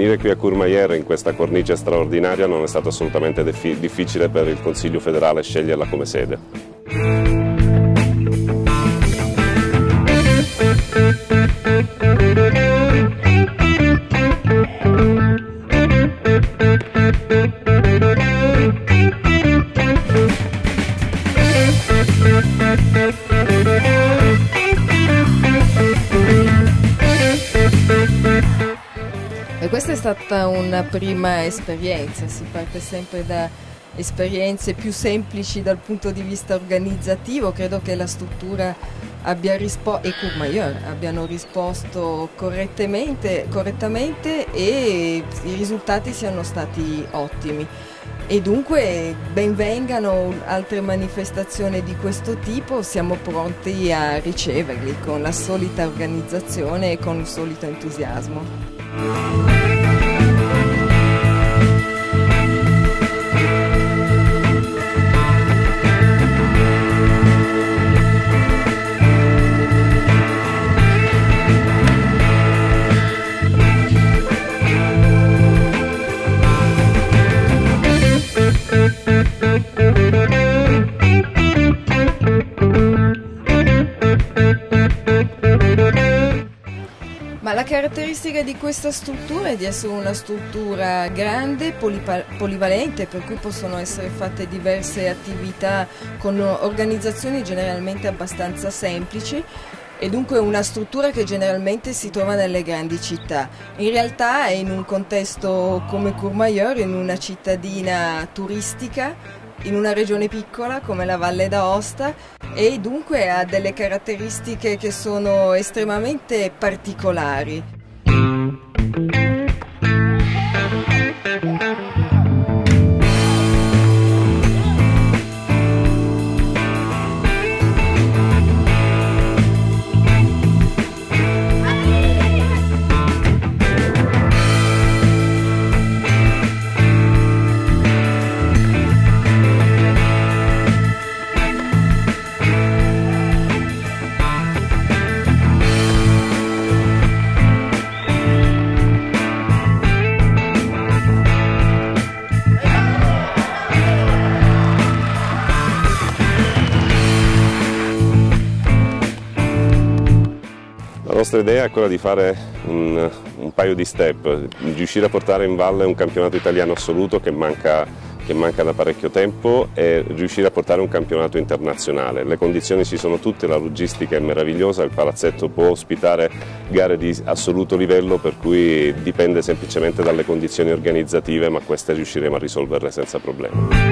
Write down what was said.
venire qui a Courmayeur in questa cornice straordinaria non è stato assolutamente difficile per il Consiglio federale sceglierla come sede. E questa è stata una prima esperienza, si parte sempre da esperienze più semplici dal punto di vista organizzativo, credo che la struttura abbia risposto e Courmayeur abbiano risposto correttamente, correttamente e i risultati siano stati ottimi e dunque benvengano altre manifestazioni di questo tipo, siamo pronti a riceverli con la solita organizzazione e con il solito entusiasmo. Caratteristica di questa struttura è di essere una struttura grande, polivalente, per cui possono essere fatte diverse attività con organizzazioni generalmente abbastanza semplici e dunque una struttura che generalmente si trova nelle grandi città. In realtà è in un contesto come Courmayeur, in una cittadina turistica, in una regione piccola come la Valle d'Aosta e dunque ha delle caratteristiche che sono estremamente particolari. Nostra idea è quella di fare un, un, paio di step, riuscire a portare in valle un campionato italiano assoluto che manca, che manca da parecchio tempo e riuscire a portare un campionato internazionale. Le condizioni ci sono tutte, la logistica è meravigliosa, il palazzetto può ospitare gare di assoluto livello per cui dipende semplicemente dalle condizioni organizzative ma queste riusciremo a risolverle senza problemi.